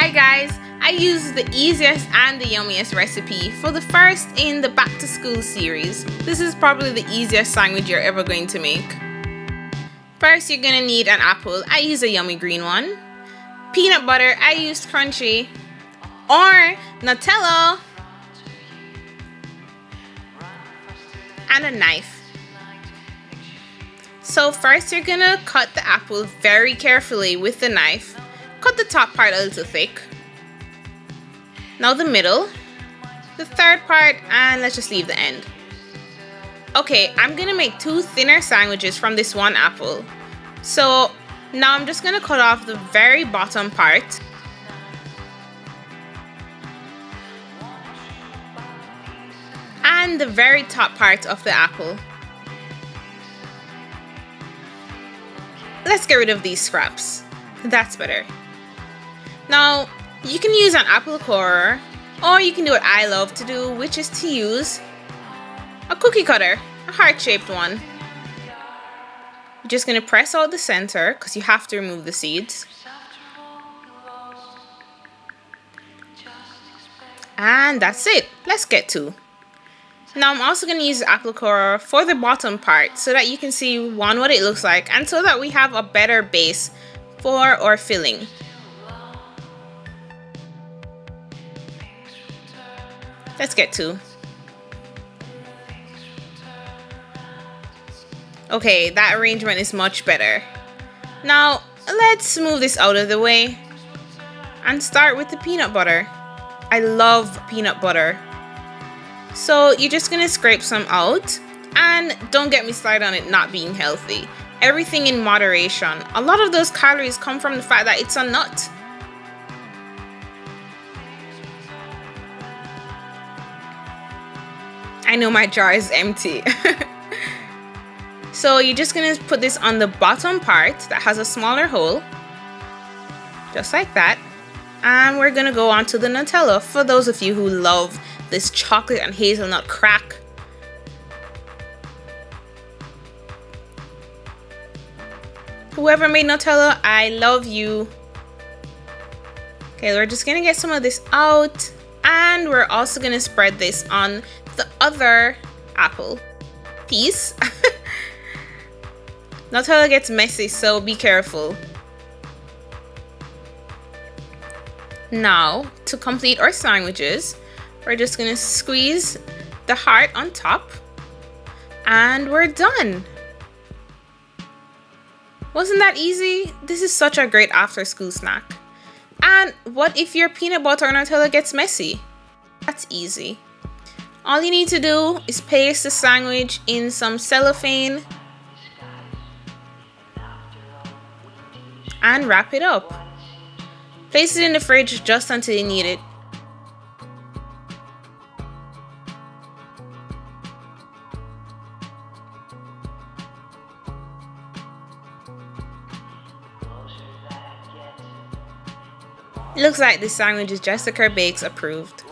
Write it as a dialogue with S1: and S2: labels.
S1: Hi guys, I used the easiest and the yummiest recipe for the first in the back to school series. This is probably the easiest sandwich you're ever going to make. First you're gonna need an apple, I use a yummy green one. Peanut butter, I used crunchy. Or Nutella. And a knife. So first you're gonna cut the apple very carefully with the knife Cut the top part a little thick. Now the middle, the third part, and let's just leave the end. Okay, I'm gonna make two thinner sandwiches from this one apple. So now I'm just gonna cut off the very bottom part. And the very top part of the apple. Let's get rid of these scraps. That's better. Now, you can use an apple corer, or you can do what I love to do, which is to use a cookie cutter, a heart-shaped one. You're just going to press out the center, because you have to remove the seeds. And that's it. Let's get to. Now I'm also going to use the apple corer for the bottom part so that you can see one what it looks like and so that we have a better base for our filling. Let's get to. Okay, that arrangement is much better. Now, let's move this out of the way and start with the peanut butter. I love peanut butter. So you're just gonna scrape some out and don't get me started on it not being healthy. Everything in moderation. A lot of those calories come from the fact that it's a nut. I know my jar is empty. so you're just gonna put this on the bottom part that has a smaller hole. Just like that. And we're gonna go on to the Nutella for those of you who love this chocolate and hazelnut crack. Whoever made Nutella, I love you. Okay, we're just gonna get some of this out and we're also gonna spread this on other apple piece. Nutella gets messy, so be careful. Now, to complete our sandwiches, we're just gonna squeeze the heart on top and we're done. Wasn't that easy? This is such a great after school snack. And what if your peanut butter Nutella gets messy? That's easy. All you need to do is paste the sandwich in some cellophane and wrap it up. Place it in the fridge just until you need it. Looks like this sandwich is Jessiker Bakes approved.